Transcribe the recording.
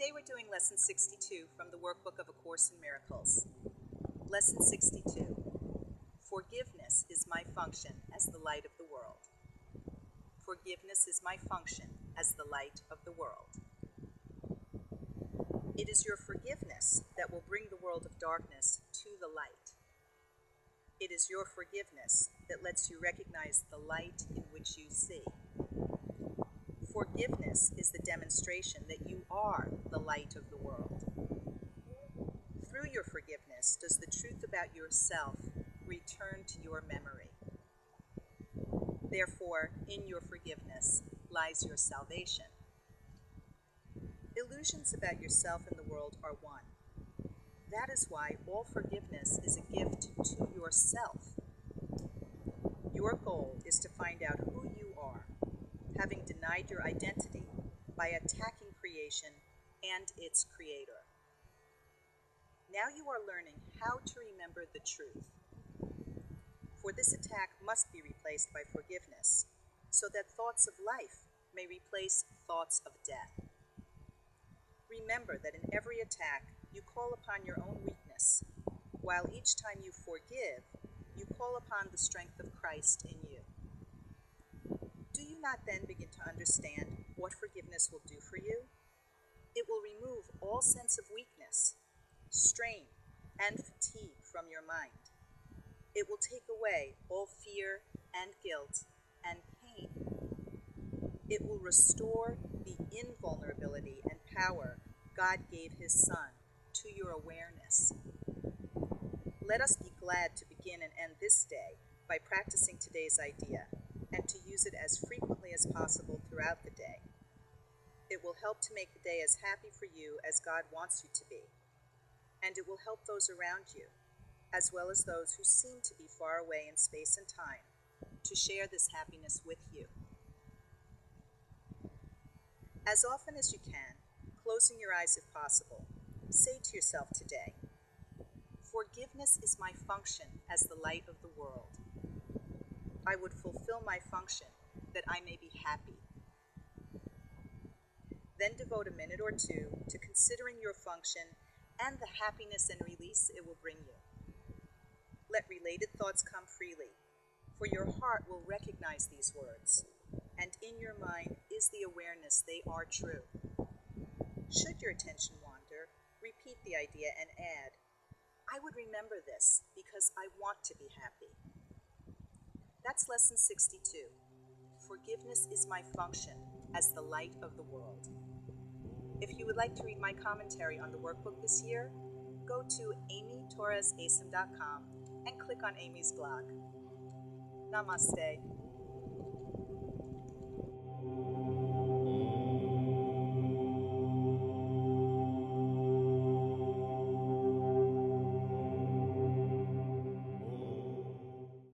Today we're doing Lesson 62 from the workbook of A Course in Miracles. Lesson 62 Forgiveness is my function as the light of the world. Forgiveness is my function as the light of the world. It is your forgiveness that will bring the world of darkness to the light. It is your forgiveness that lets you recognize the light in which you see. Forgiveness is the demonstration that you are the light of the world. Through your forgiveness does the truth about yourself return to your memory. Therefore, in your forgiveness lies your salvation. Illusions about yourself and the world are one. That is why all forgiveness is a gift to yourself. Your goal is to find out who having denied your identity by attacking creation and its creator. Now you are learning how to remember the truth. For this attack must be replaced by forgiveness, so that thoughts of life may replace thoughts of death. Remember that in every attack, you call upon your own weakness, while each time you forgive, you call upon the strength of Christ in you. Not then begin to understand what forgiveness will do for you? It will remove all sense of weakness, strain, and fatigue from your mind. It will take away all fear and guilt and pain. It will restore the invulnerability and power God gave His Son to your awareness. Let us be glad to begin and end this day by practicing today's idea and to use it as frequently as possible throughout the day. It will help to make the day as happy for you as God wants you to be, and it will help those around you, as well as those who seem to be far away in space and time, to share this happiness with you. As often as you can, closing your eyes if possible, say to yourself today, Forgiveness is my function as the light of the world. I would fulfill my function that I may be happy. Then devote a minute or two to considering your function and the happiness and release it will bring you. Let related thoughts come freely, for your heart will recognize these words, and in your mind is the awareness they are true. Should your attention wander, repeat the idea and add, I would remember this because I want to be happy. That's lesson 62. Forgiveness is my function as the light of the world. If you would like to read my commentary on the workbook this year, go to amytorresacim.com and click on Amy's blog. Namaste.